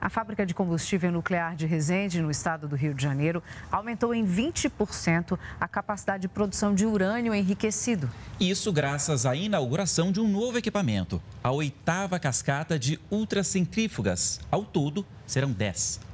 A fábrica de combustível nuclear de Resende, no estado do Rio de Janeiro, aumentou em 20% a capacidade de produção de urânio enriquecido. Isso graças à inauguração de um novo equipamento, a oitava cascata de ultracentrífugas. Ao todo, serão 10.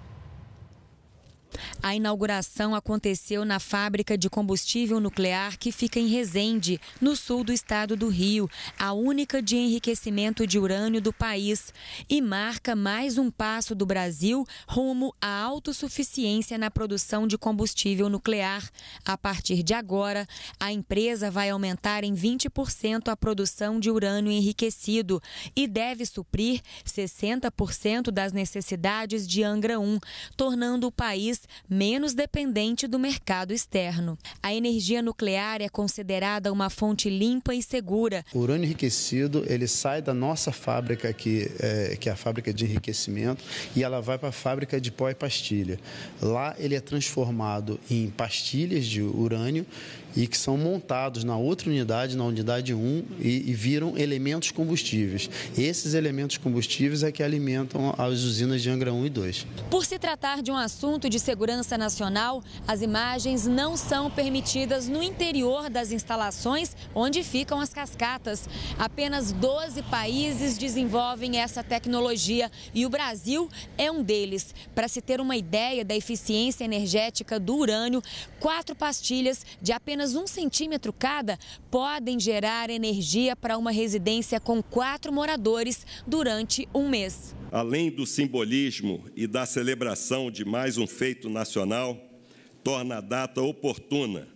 A inauguração aconteceu na fábrica de combustível nuclear que fica em Resende, no sul do estado do Rio, a única de enriquecimento de urânio do país, e marca mais um passo do Brasil rumo à autossuficiência na produção de combustível nuclear. A partir de agora, a empresa vai aumentar em 20% a produção de urânio enriquecido e deve suprir 60% das necessidades de Angra 1, tornando o país menos dependente do mercado externo. A energia nuclear é considerada uma fonte limpa e segura. O urânio enriquecido ele sai da nossa fábrica aqui, é, que é a fábrica de enriquecimento, e ela vai para a fábrica de pó e pastilha. Lá ele é transformado em pastilhas de urânio e que são montados na outra unidade, na unidade 1, e, e viram elementos combustíveis. Esses elementos combustíveis é que alimentam as usinas de Angra 1 e 2. Por se tratar de um assunto de segurança nacional, as imagens não são permitidas no interior das instalações onde ficam as cascatas. Apenas 12 países desenvolvem essa tecnologia e o Brasil é um deles. Para se ter uma ideia da eficiência energética do urânio, quatro pastilhas de apenas um centímetro cada podem gerar energia para uma residência com quatro moradores durante um mês. Além do simbolismo e da celebração de mais um feito nacional, torna a data oportuna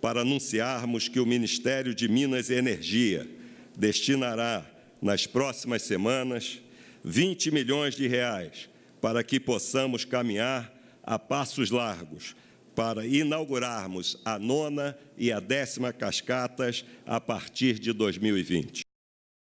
para anunciarmos que o Ministério de Minas e Energia destinará, nas próximas semanas, 20 milhões de reais para que possamos caminhar a passos largos para inaugurarmos a nona e a décima cascatas a partir de 2020.